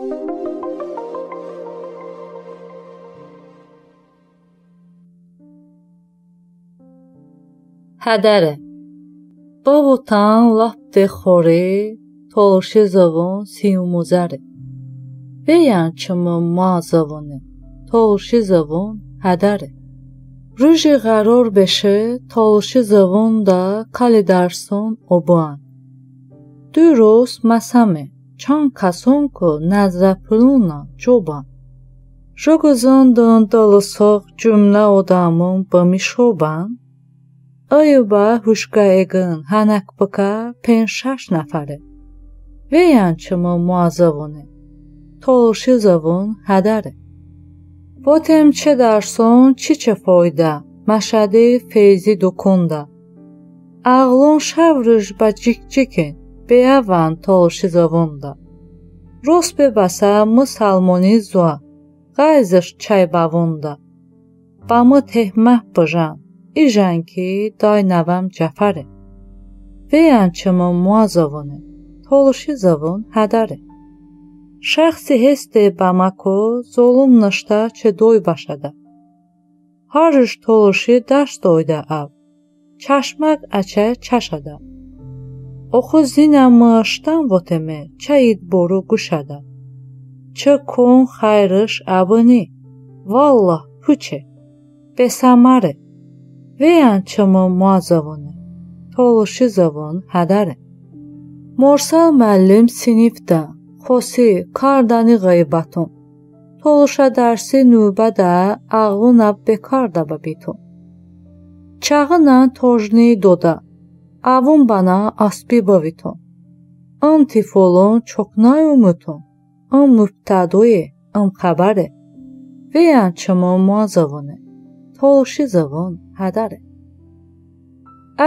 Hədərə Bavutdan lap de xori, tolşi zavon siumuzəri. Vəyan çımı mazavone, tolşi zavon hədəri. Rüji qəror beşi, tolşi zavon da kalidarson obuan. Düros masame, çan kasonko nəzrəpuluna çoban. Jogozandın dalısoq cümlə odamın bəmişoban, Ayuba huşqayıqın hanaqbıqa penşaş nəfəri. Və yançımı muazavunu. Toluşizavun hədəri. Potem çe darson çi çe foyda, məşədi feyzi dokunda. Ağlın şavrıj ba cikcikin, beyavan toluşizavunda. Rosbe basa mı salmoni zua, qayzış çay bavunda. Bamı tehməh bıjan, İjan ki, day nəvəm Cəfəri. Vəyançımı muazavunu, toluşizavun hədəri. Şəxsi heste Bamako, zolum nışta çe doy başada. Harış toluşi daş doyda av, çaşmaq əçə çaşada. Zinə mışdan voteme, çayid boru quşada. Çı kon xayrış abuni, vallah puçe, besamare. Vəyançımı muazavunu, toluşizavun hədəri. Morsal müəllim sinifdə, xosi kardani qaybatun. Toluşa dərsi nübədə ağlına bekar da bitun. Çağına tojni doda, avun bana asbi bavitun. Antifolon çoknay umutun. Am mübtədoyi, am xəbəri. Vəyançımı muazavunu, toluşizavun hədəri.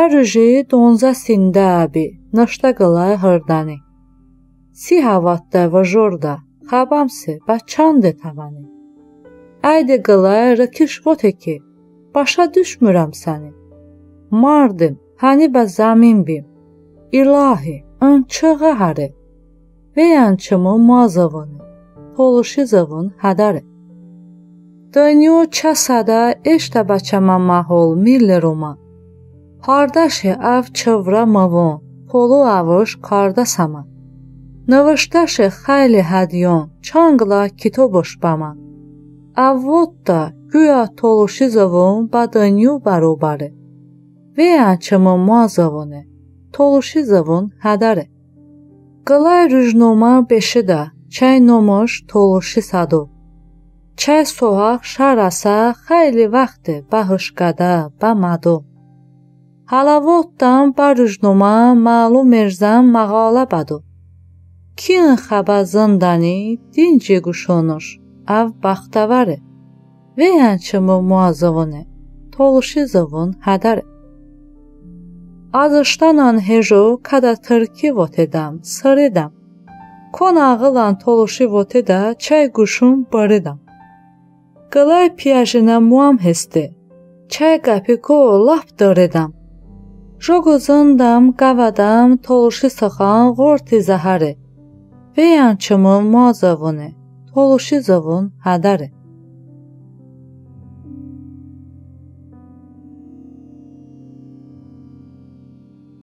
Ərji donza sindəbi, naştaqalay hırdani. Si havatda vajorda, xabamsi bəçande tavani. Əydə qılay rıkiş voteki, başa düşmürəm səni. Mardim, hani bə zamin bim. İlahi, ançığa hare. Və yançımı mazavını, poluşizavın hədəri. Dönyo çasada eşta baçama mahol milleruma. Hardaşı av çevra mavon, polu avuş karda sama. Navıştaşı xayli hadyon, çangla kitoboş bama. Avvodda güya toluşizovun badanyu barobare. Veyançımı muazavone, toluşizovun hadare. Qılay rüjnoma beşi da, çay nomoş toluşi sadu. Çay soğaq şarasa xeyli vaxtı bahışqada bamadu. Halavotdan barujnoma malum erzan mağala badu. Kin xaba zındani dinci quşonuş, av baxtavarı. Və yançımı muazavını, toluşizovun hədari. Azıştanan hejo kada tırki votedam, sırıdam. Kon ağılan toluşi voteda çay quşun barıdam. Qılay piyajına muam hesti. Çay qapiko lap döredam. Jogozundam qavadam toluşi saxan qorti zahari. Veyançımın muazavını, toluşi zavun hadari.